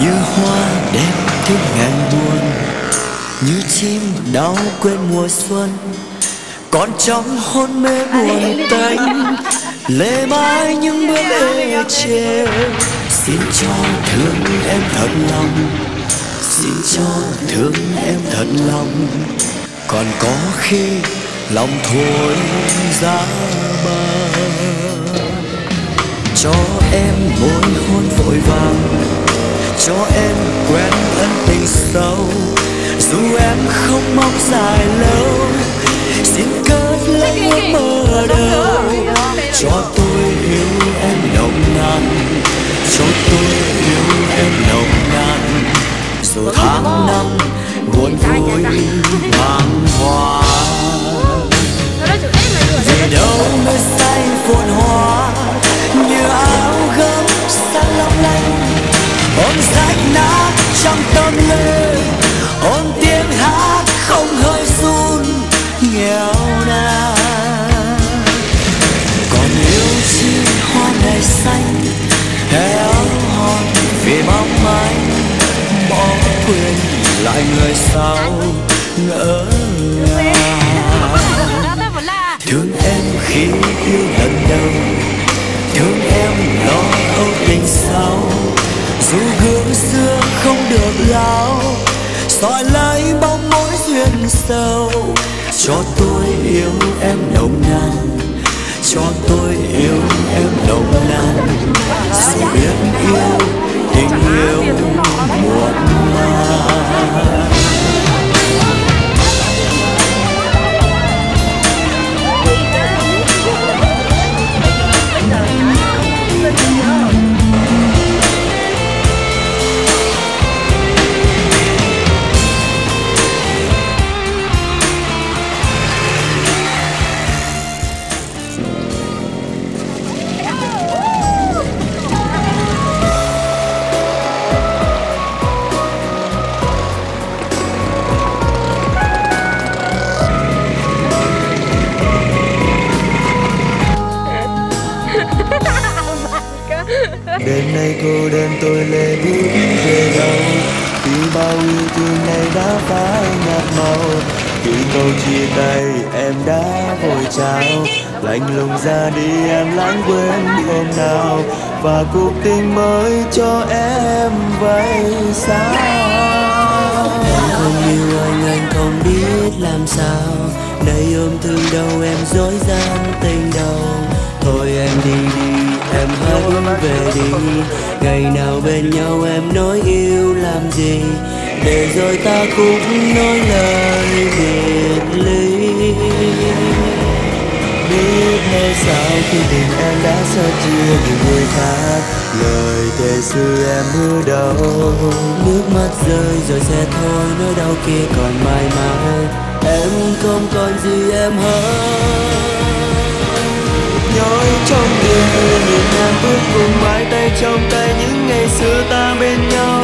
như hoa đẹp thức ngàn buồn như chim đau quên mùa xuân. Còn trong hôn mê buồn tanh lê mãi những bước ê chê xin cho thương em thật lòng xin cho thương em thật lòng. Còn có khi lòng thôi giá bờ cho em mỗi hôn vội vàng cho em quen ân tình sâu. Dù em không mong dài lâu xin cất lấy ước mơ đầu cho tôi yêu em nồng nàn. Cho tôi yêu em nồng nàn. Dù tháng năm buồn vui bàng hoàng về đâu nơi say phồn hoa ôm rách nát trong tâm linh ôm tiếng hát không hơi run, nghèo nàn. Còn yêu chi hoa này xanh hè áo hòn vì mong manh, bỏ quên lại người sau ngỡ ngàng. Thương em khi yêu lần đầu, thương em lo âu tình sau dù gương xưa không được lao soi lấy bóng mối duyên sâu. Cho tôi yêu em nồng nàn. Đêm nay cô đơn tôi lê bước về đâu? Vì bao yêu thương này đã phai nhạt màu? Khi câu chia tay em đã vội chào lạnh lùng ra đi em lãng quên hôm nào. Và cuộc tình mới cho em vậy sao? Em không yêu anh anh không biết làm sao. Đây ôm thương đâu em dối gian tình đầu em hãy về đi. Ngày nào bên nhau em nói yêu làm gì? Để rồi ta cũng nói lời biệt ly. Biết hay sao khi tình em đã xa chia những người khác lời thề xưa em hứa đâu. Nước mắt rơi rồi sẽ thôi nỗi đau kia còn mãi mãi. Em không còn gì em hơn, nhói trong trong tay những ngày xưa ta bên nhau.